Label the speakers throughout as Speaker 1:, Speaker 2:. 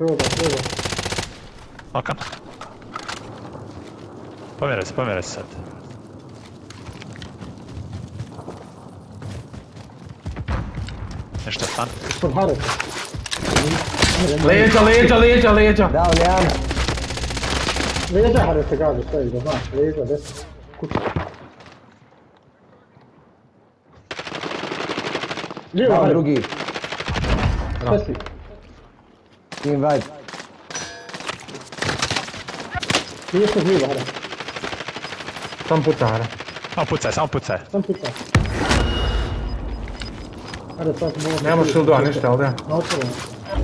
Speaker 1: Proba, proba.
Speaker 2: Okan. Pomjeraj se, pomjeraj se sad. Nešto stan.
Speaker 1: Ispod.
Speaker 3: Leđa, leđa, leđa, leđa.
Speaker 4: Dao jedan.
Speaker 1: Leđa Hareta gađa, stoji da znaš. Leđa, desno. Kuća. Lijevo
Speaker 4: drugi.
Speaker 1: sve si.
Speaker 4: Invite.
Speaker 1: Nije što lijevo Haret.
Speaker 3: Sam putara.
Speaker 2: Samo pucaj, samo pucaj.
Speaker 1: Sam puca. Haret, sad sam mogu...
Speaker 3: Nemamo shieldova ništa, ali da?
Speaker 1: Na otvoreno.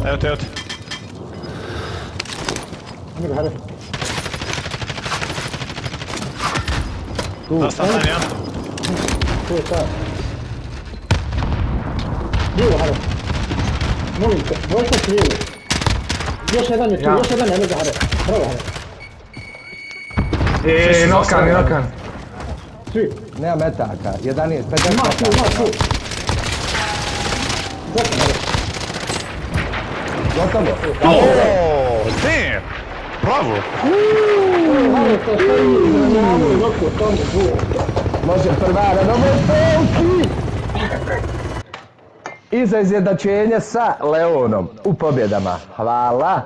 Speaker 2: Evo te, evo te.
Speaker 1: Ajde, Haret.
Speaker 4: Tu.
Speaker 2: Da, stan, stan, jedan.
Speaker 1: Tu je ta. Lijevo Haret. Molim te, dvojka شهدان يا يا شهدان على ظهره روح
Speaker 3: ايه نوك كان
Speaker 1: نوك
Speaker 4: كان سوي نعم
Speaker 1: اتاك
Speaker 4: يا
Speaker 1: داني استدعي
Speaker 4: ما
Speaker 1: سوي ما سوي
Speaker 4: Bota-lo.
Speaker 2: Oh, damn. Bravo.
Speaker 4: Może, perwara, no bo to I za izjednačenje sa Leonom u pobjedama. Hvala.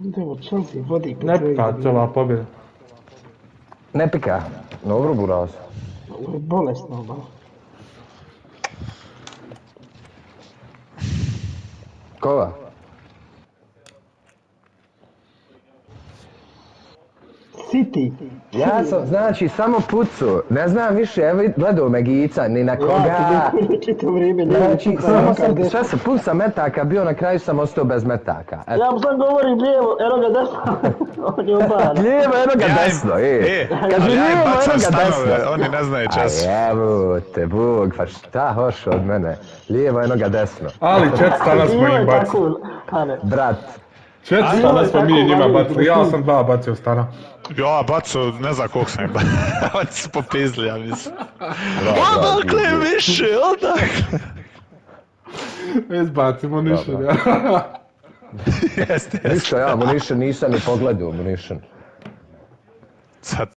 Speaker 1: Idemo, Chelsea vodi po
Speaker 3: Ne pa, cijela pobjeda.
Speaker 4: Ne pika. Dobro, buraz.
Speaker 1: Bolesno, ba.
Speaker 4: Koga?
Speaker 1: City.
Speaker 4: Ja sam, znači, samo pucu. Ne znam više, evo gledao me Gica, ni na
Speaker 1: Ja
Speaker 4: koga.
Speaker 1: čitao vrijeme lijevo.
Speaker 4: Znači, samo sam, sve sam pun sam metaka bio, na kraju sam ostao bez metaka. Eto.
Speaker 1: Ja mu sam govorim lijevo, eno ga desno. On je oban.
Speaker 4: Lijevo, eno ga
Speaker 2: Ja
Speaker 4: desno, e.
Speaker 2: E, ja im
Speaker 4: lijevo, eno ga desno.
Speaker 2: oni ne znaju čas.
Speaker 4: Aj, evo te, Bog, pa šta hoš od mene? Lijevo, eno ga desno.
Speaker 3: Ali čet stana smo im bacili.
Speaker 4: Brat,
Speaker 3: Čet
Speaker 2: Ajde,
Speaker 3: stana smo mi njima bacili. Ja sam dva bacio stana.
Speaker 2: Ja, baco, ne znam koliko sam im ba- Oni su popizli, ja mislim. Odakle više, odakle?
Speaker 3: Izbacimo ništa.
Speaker 4: Dobro.
Speaker 3: ja.
Speaker 2: Jeste, jeste.
Speaker 4: Ništa, ja munition nisam ni pogledao munition.
Speaker 2: Sad